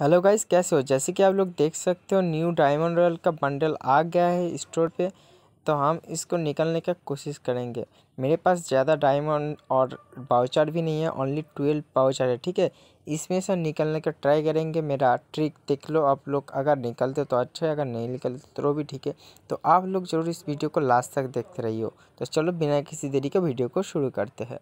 Hello guys, कैसे हो? जैसे कि आप लोग देख सकते हो, न्यू डायमंड रॉयल का बंडल आ गया है स्टोर पे। तो हम इसको निकलने का कोशिश करेंगे। मेरे पास ज़्यादा डायमंड और बाउचर भी नहीं है ओनली ट्वेल्व बाउचर है, ठीक है? इसमें से निकलने का ट्राई करेंगे। मेरा ट्रिक देख लो, आप लोग अगर निकलते तो अच्छा है, अगर नहीं निकलते तो भी ठीक है। तो आप लोग ज़रूर इस वीडियो को लास्ट तक देखते रहिए तो चलो, बिना किसी देरी के वीडियो को शुरू करते हैं।